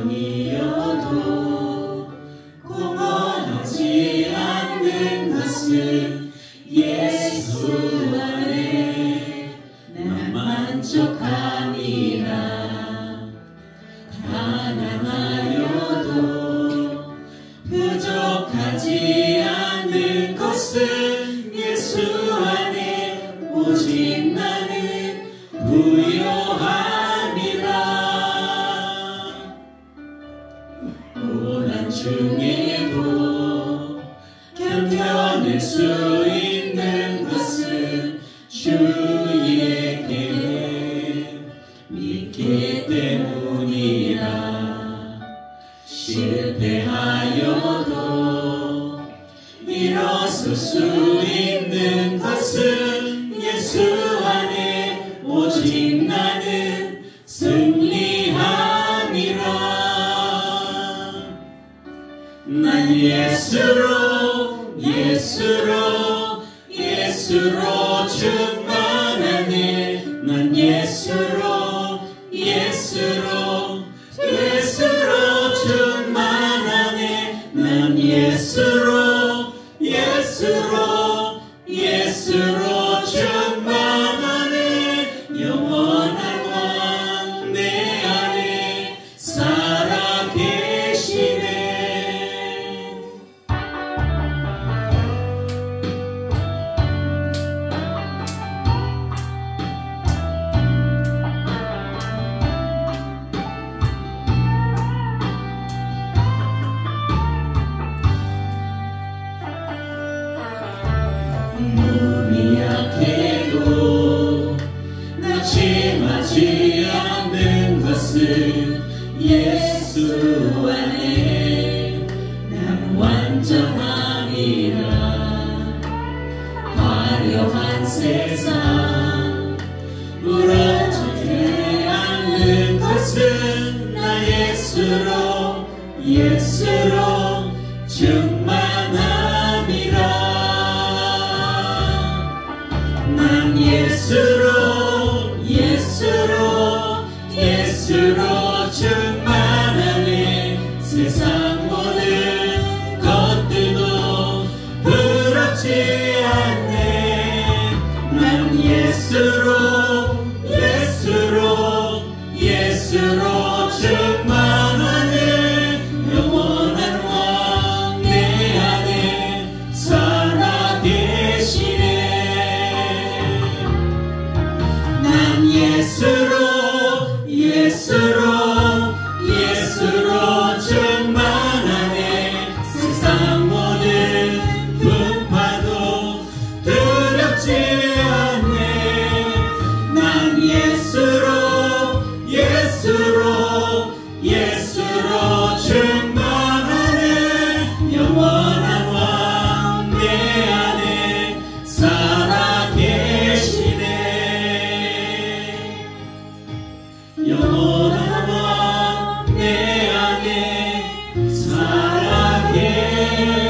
생명이어도 공헌하지 않는 것은 예수 안에 난 만족함이라. 가난하여도 부족하지 않는 것은 예수 안에 오직 나는 부요함 고난 중에도 견뎌낼 수 있는 것은 주에게 믿기 때문이라. 실패하여도 일어설 수 있는 것은 예수 안에 오직 나 난 예수로 예수로 예수로 예수로 예수로 충만 Tam Jezus. Yeah.